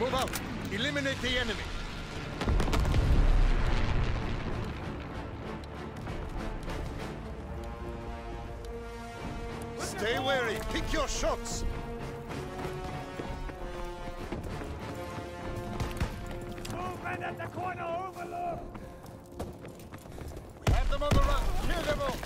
Move out. Eliminate the enemy. Stay wary. Pick your shots. Movement at the corner overlook! We have them on the run. Kill them all.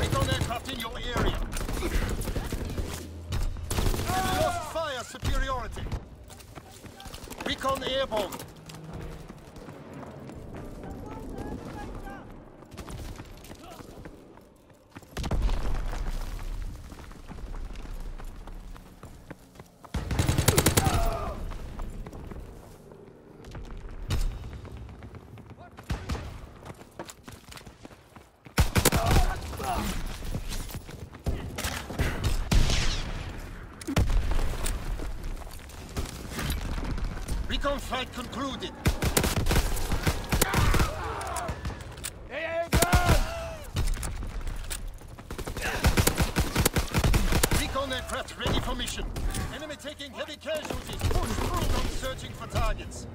Recon aircraft in your area. Enemy lost fire superiority. Recon airborne. Recon flight concluded. Recon aircraft ready for mission. Enemy taking heavy casualties. Push through them searching for targets.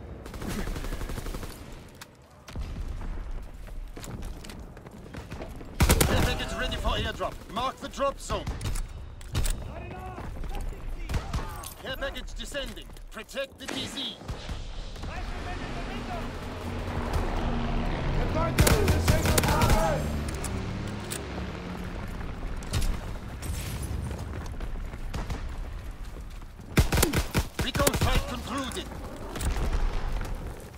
Air ready for airdrop. Mark the drop zone. Care package descending. Protect the DZ. Recon flight concluded.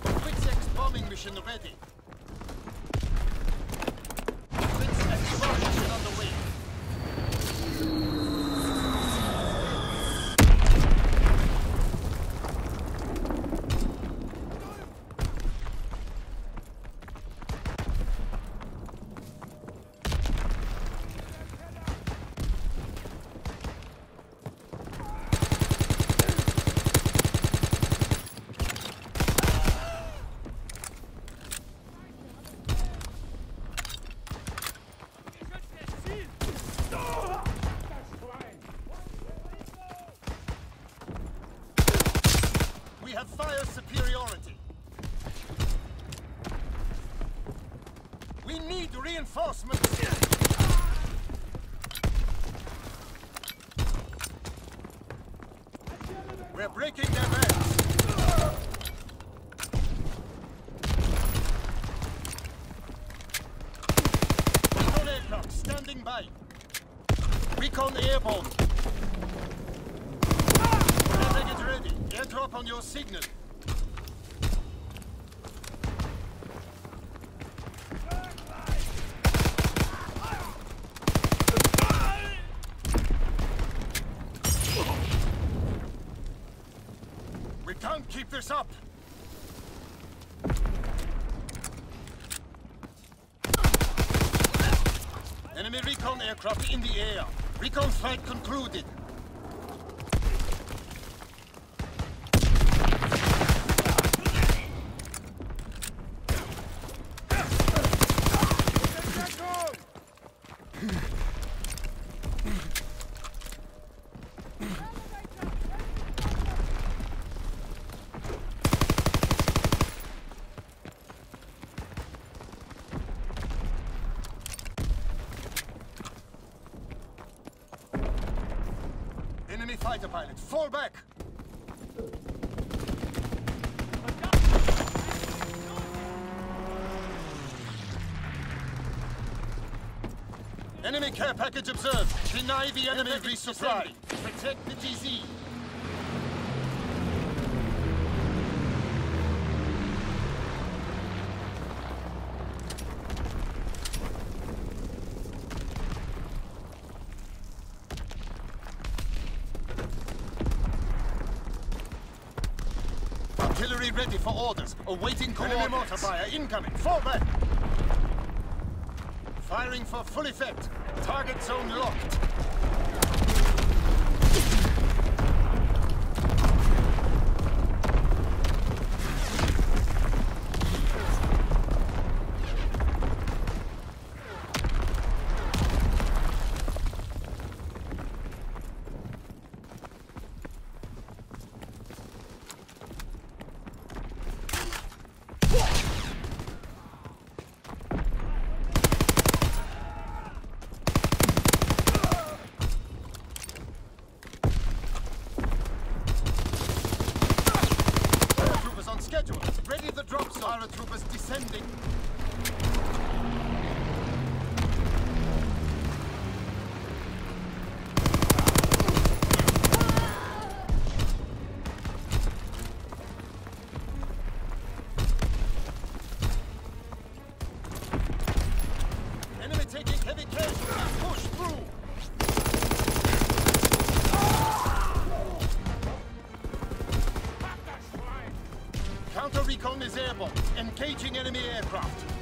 Quick bombing mission ready. Quick bomb mission on the way. We have fire superiority. We need reinforcements. We're breaking their ranks. Recon aircraft standing by. Recon airborne. Air package ready. Airdrop on your signal. We can't keep this up. Enemy recon aircraft in the air. Recon flight concluded. Enemy fighter pilot, fall back! Enemy care package observed. Deny the enemy resupply. Protect the DZ. Artillery ready for orders. Awaiting coordinates. Enemy mortar fire incoming. Fall back. Firing for full effect. Target zone locked. Schedule. Ready the drop zone. Paratroopers descending. Enemy taking heavy casualties. Push through. Airborne. Engaging enemy aircraft.